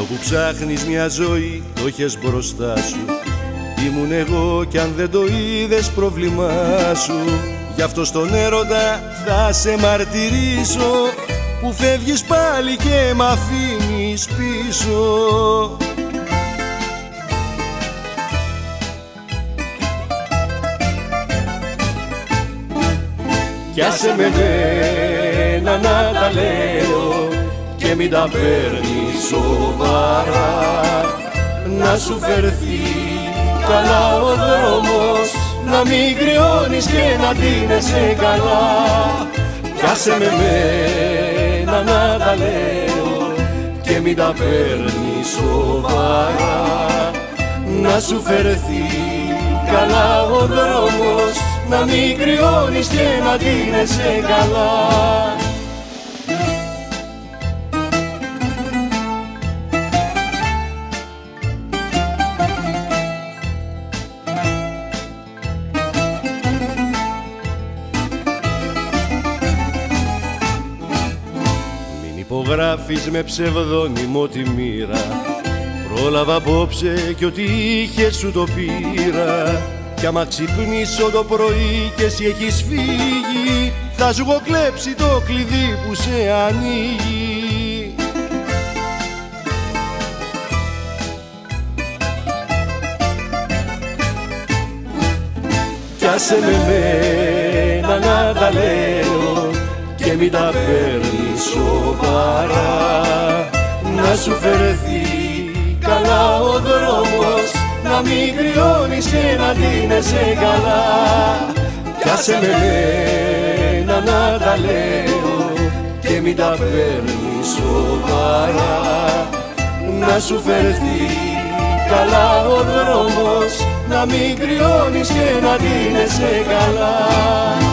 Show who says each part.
Speaker 1: που ψάχνεις μια ζωή το έχεις μπροστά σου. Ήμουν εγώ κι αν δεν το είδες πρόβλημά σου. Γι' αυτό στον έρωτα θα σε μαρτυρήσω. Που φεύγεις πάλι και μ' αφήνεις πίσω. Κι άσε με μένα να τα λέω και μην τα παίρνεις σοβαρά. Να σου φερθεί καλά ο δρόμος να μην κρυώνεις και να δίνεσαι καλά. Κι άσε με μένα να τα λέω και μην τα παίρνεις σοβαρά. Να σου φερθεί καλά ο δρόμος να μην κρυώνεις και να δίνεσαι καλά υπογράφεις με ψευδόνυμο τη μοίρα. Πρόλαβα απόψε κι ό,τι είχες σου το πήρα. Κι άμα ξυπνήσω το πρωί και εσύ έχεις φύγει Θα σου έχω κλέψει το κλειδί που σε ανοίγει. Κι άσε με μένα να τα λέω Και μην τα παίρνεις σοβαρά. Να σου φερθεί καλά ο δρόμος να μην κρυώνεις και να δίνεσαι καλά. Κι άσε με μένα να τα λέω και μην τα παίρνεις σοβαρά. Να σου φερθεί καλά ο δρόμος να μην κρυώνεις και να δίνεσαι καλά